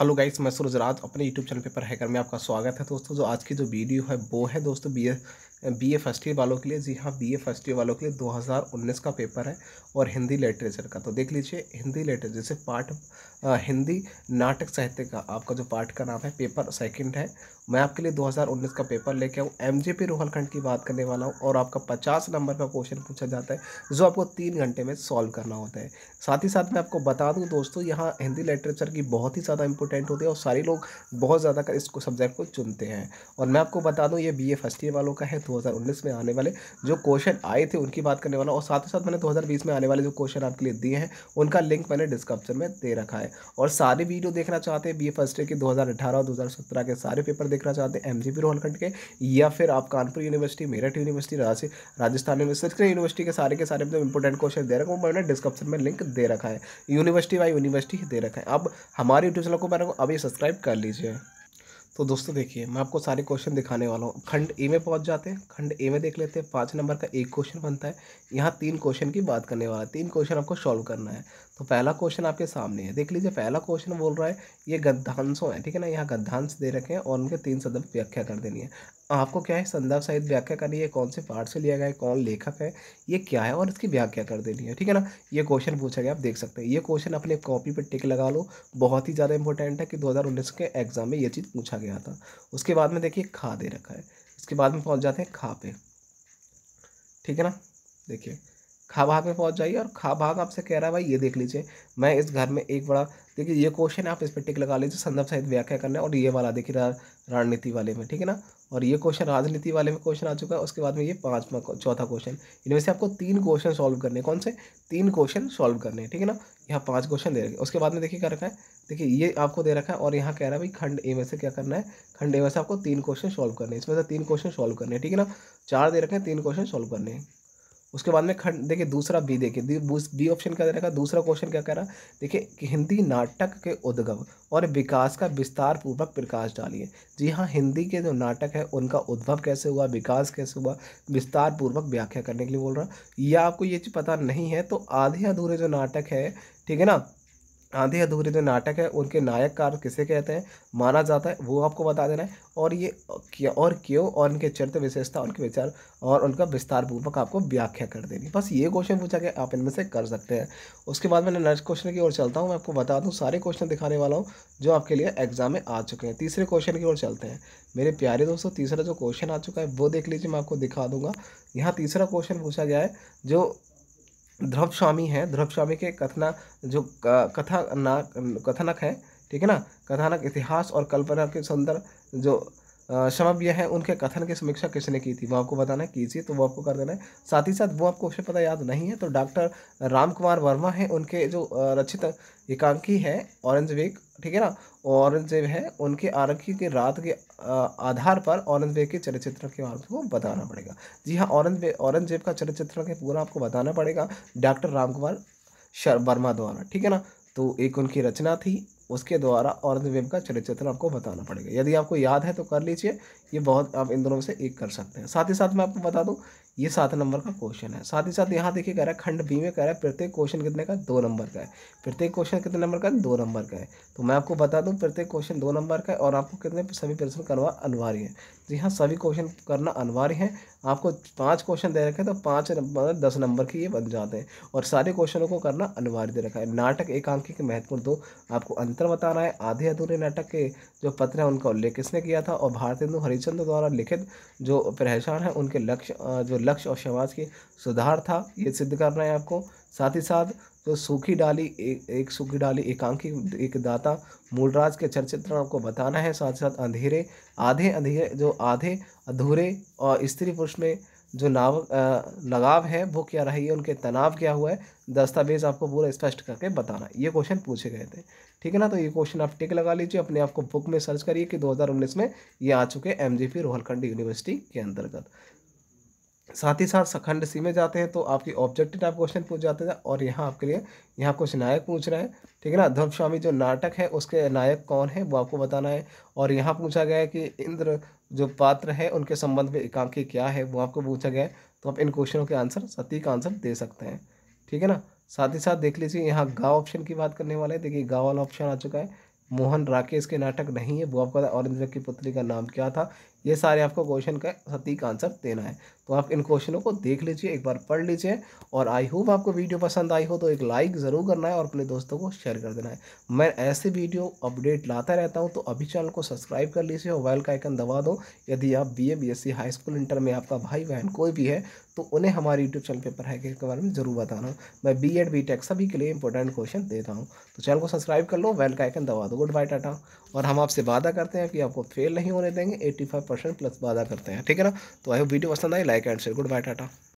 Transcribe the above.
Hello guys, मैं सूरज राज अपने YouTube channel paper hacker में आपका स्वागत है दोस्तों। जो आज की जो वीडियो है, वो है दोस्तों B B A first year वालों के लिए। जी हाँ बी ए फ़र्स्ट ईयर वालों के लिए 2019 का पेपर है और हिंदी लिटरेचर का। तो देख लीजिए, हिंदी लिटरेचर जैसे पार्ट हिंदी नाटक साहित्य का आपका जो पार्ट का नाम है पेपर सेकंड है। मैं आपके लिए 2019 का पेपर लेके आऊँ। एम जे पी रोहलखंड की बात करने वाला हूँ और आपका पचास नंबर का क्वेश्चन पूछा जाता है, जो आपको तीन घंटे में सॉल्व करना होता है। साथ ही साथ मैं आपको बता दूँ दोस्तों, यहाँ हिंदी लिटरेचर की बहुत ही ज़्यादा इंपॉर्टेंट होती है और सारे लोग बहुत ज़्यादा इस सब्जेक्ट को चुनते हैं। और मैं आपको बता दूँ, ये बी ए फ़र्स्ट ईयर वालों का है में आने वाले जो क्वेश्चन आए थे, उनकी बात करने वाला और साथ ही साथ मैंने दो हज़ार बीस में आने वाले जो क्वेश्चन आपके लिए दिए हैं, उनका लिंक मैंने डिस्क्रिप्शन में दे रखा है। और सारे वीडियो देखना चाहते हैं बी ए फ़र्स्ट ईयर के दो और दो के सारे पेपर देखना चाहते हैं एम जी रोहलखंड के, या फिर आप Kanpur university, Meerut university Rajasthan university university के सारे के सारे इंपॉर्टेंट क्वेश्चन दे रखा हूँ, मैंने डिस्क्रिप्शन में लिंक दे रखा है। यूनिवर्सिटी वाई यूनिवर्सिटी दे रखा है। अब हमारे यूट्यूब चैनल को मैंने अभी सब्सक्राइब कर लीजिए। तो दोस्तों देखिए, मैं आपको सारे क्वेश्चन दिखाने वाला हूँ। खंड ए में पहुँच जाते हैं, खंड ए में देख लेते हैं, पाँच नंबर का एक क्वेश्चन बनता है। यहाँ तीन क्वेश्चन की बात करने वाला है। तीन क्वेश्चन आपको सॉल्व करना है। तो पहला क्वेश्चन आपके सामने है। देख लीजिए, पहला क्वेश्चन बोल रहा है, ये गद्धांशों है, ठीक है ना? यहाँ गद्धांश दे रखे हैं और उनके तीन सदम व्याख्या कर देनी है। आपको क्या है, संदर्भ सहित व्याख्या करनी है, कौन से पार्ट से लिया गया है, कौन लेखक है, ये क्या है और इसकी व्याख्या कर देनी है, ठीक है ना? ये क्वेश्चन पूछा गया, आप देख सकते हैं। ये क्वेश्चन अपने कॉपी पर टिक लगा लो, बहुत ही ज़्यादा इंपॉर्टेंट है कि 2019 के एग्ज़ाम में ये चीज़ पूछा गया था। उसके बाद में देखिए, खा दे रखा है। इसके बाद में पहुँच जाते हैं खा पे, ठीक है ना? देखिए खा भाग में पहुँच जाइए और खा भाग आपसे कह रहा है, भाई, ये देख लीजिए, मैं इस घर में एक बड़ा, देखिए, ये क्वेश्चन आप इस पर टिक लगा लीजिए, संदर्भ सहित व्याख्या करना है और ये वाला, देखिए रणनीति वाले में, ठीक है ना? और ये क्वेश्चन, राजनीति वाले में क्वेश्चन आ चुका है, उसके बाद में ये पाँचवा चौथा क्वेश्चन, इनमें से आपको तीन क्वेश्चन सॉल्व करने कौन से? तीन क्वेश्चन सॉल्व करने हैं, ठीक है ना? यहाँ पाँच क्वेश्चन दे रखे, उसके बाद में देखिए क्या रखा है, देखिए, ये आपको दे रखा है और यहाँ कह रहा है, भाई, खंड ए में से क्या करना है? खंड ए में से आपको तीन क्वेश्चन सॉल्व करने इसमें से तीन क्वेश्चन सॉल्व करने ठीक है ना? चार दे रखे हैं, तीन क्वेश्चन सॉल्व करने उसके बाद में खंड, देखिए दूसरा बी देखिए बी ऑप्शन क्या दे रखा? दूसरा क्वेश्चन क्या कह रहा? देखिए हिंदी नाटक के उद्गम और विकास का विस्तार पूर्वक प्रकाश डालिए। जी हाँ हिंदी के जो नाटक है, उनका उद्भव कैसे हुआ? विकास कैसे हुआ? विस्तार पूर्वक व्याख्या करने के लिए बोल रहा या आपको ये चीज़ पता नहीं है तो आधे अधूरे जो नाटक है, ठीक है ना? आधे अधूरे जो नाटक है, उनके नायककार किसे कहते हैं, माना जाता है, वो आपको बता देना है। और ये क्या, और क्यों, और उनके चरित्र विशेषता, उनके विचार, और उनका विस्तार पूर्वक आपको व्याख्या कर देनी बस ये क्वेश्चन पूछा गया, आप इनमें से कर सकते हैं। उसके बाद मैंने नेक्स्ट क्वेश्चन की ओर चलता हूँ, मैं आपको बता दूँ, सारे क्वेश्चन दिखाने वाला हूँ, जो आपके लिए एग्ज़ाम में आ चुके हैं। तीसरे क्वेश्चन की ओर चलते हैं। मेरे प्यारे दोस्तों, तीसरा जो क्वेश्चन आ चुका है, वो देख लीजिए, मैं आपको दिखा दूँगा। यहाँ तीसरा क्वेश्चन पूछा गया है, जो ध्रुव स्वामी है। ध्रुव स्वामी के कथना, जो कथा ना, कथनक है, ठीक है ना? कथानक इतिहास और कल्पना के सुंदर जो समव्य है, उनके कथन की समीक्षा किसने की थी? वो आपको बताना है, कीजिए तो वो आपको कर देना है। साथ ही साथ वो आपको क्वेश्चन पता याद नहीं है तो डॉक्टर राम कुमार वर्मा है, उनके जो रचित एकांकी है ऑरेंज वेग ठीक है ना? ऑरेंज औरंगज़ेब है, उनके आरक्षी के रात के आधार पर औरंगज़ेब के चरित्र के बारे को बताना पड़ेगा। जी हाँ औरंगज़ेब औरंगज़ेब का चरित्र के पूरा आपको बताना पड़ेगा डॉक्टर राम कुमार वर्मा द्वारा, ठीक है ना? तो एक उनकी रचना थी उसके द्वारा औरंगज़ेब का चरित्र आपको बताना पड़ेगा। यदि आपको याद है तो कर लीजिए। ये बहुत आप इन दोनों में से एक कर सकते हैं। साथ ही साथ मैं आपको बता दूँ ये सात नंबर का क्वेश्चन है। साथ ही साथ यहाँ देखिए कह रहा है, खंड बी में कह रहा है, प्रत्येक क्वेश्चन कितने का? दो नंबर का है। प्रत्येक क्वेश्चन कितने नंबर का? दो नंबर का है। तो मैं आपको बता दूँ, प्रत्येक क्वेश्चन दो नंबर का है और आपको कितने सभी प्रश्न करना अनिवार्य है। जी हाँ सभी क्वेश्चन करना अनिवार्य है। आपको पाँच क्वेश्चन दे रखे तो पाँच मतलब दस नंबर के ये बन जाते हैं। और सारे क्वेश्चनों को करना अनिवार्य दे रखा है। नाटक एकांकी के महत्वपूर्ण दो, आपको अंतर बताना है। आधे अधूरे नाटक के जो पत्र हैं, उनका उल्लेख किसने किया था? और भारतेंदु हरिचंद्र द्वारा लिखित जो पहचान है, उनके लक्ष्य जो लक्ष्य और समाज के सुधार था, ये सिद्ध करना है आपको। साथ ही साथ जो सूखी डाली एक एक सूखी डाली, एकांकी, एक दाता, मूलराज के चलचित्र आपको बताना है। साथ साथ, अंधेरे, आधे अंधेरे, जो आधे अधूरे और स्त्री पुरुष में जो नाव लगाव है, वो क्या रही है? उनके तनाव क्या हुआ है? दस्तावेज़ आपको पूरा स्पष्ट करके बताना ये क्वेश्चन पूछे गए थे। ठीक है ना? तो ये क्वेश्चन आप टिक लगा लीजिए, अपने आप को बुक में सर्च करिए कि 2019 में ये आ चुके M J P Rohilkhand university के अंतर्गत। साथ ही साथ खंड सी में जाते हैं तो आपकी ऑब्जेक्टिव टाइप क्वेश्चन पूछ जाते हैं और यहाँ आपके लिए, यहाँ कुछ नायक पूछ रहे हैं। ठीक है ना? ध्रुव स्वामी जो नाटक है, उसके नायक कौन है, वो आपको बताना है। और यहाँ पूछा गया है कि इंद्र जो पात्र है, उनके संबंध में एकांकी क्या है, वो आपको पूछा गया है। तो आप इन क्वेश्चनों के आंसर सटीक आंसर दे सकते हैं। ठीक है ना? साथ ही साथ देख लीजिए, यहाँ गाँव ऑप्शन की बात करने वाले देखिए, गाँव वाला ऑप्शन आ चुका है। मोहन राकेश के नाटक नहीं है, वो आपका औरंगज़ेब की पुत्री का नाम क्या था? ये सारे आपको क्वेश्चन का सटीक आंसर देना है। तो आप इन क्वेश्चनों को देख लीजिए, एक बार पढ़ लीजिए और आई होप आपको वीडियो पसंद आई हो तो एक लाइक ज़रूर करना है और अपने दोस्तों को शेयर कर देना है। मैं ऐसे वीडियो अपडेट लाता रहता हूँ तो अभी चैनल को सब्सक्राइब कर लीजिए और वेल का आइकन दबा दो। यदि आप B A B S C high school inter में आपका भाई, बहन कोई भी है तो उन्हें हमारे यूट्यूब चैनल पेपर है के बारे में ज़रूर बताना। मैं बी एड बी टेक सभी के लिए इंपॉर्टेंट क्वेश्चन देता हूँ। तो चैनल को सब्सक्राइब कर लो वेल का आइकन दबा दो। गुड बाय टाटा और हम आपसे वादा करते हैं कि आपको फेल नहीं होने देंगे। एट्टी फाइव परसेंट प्लस वादा करते हैं, ठीक है ना? तो आई वीडियो पसंद आई, like and share, good bye, tata.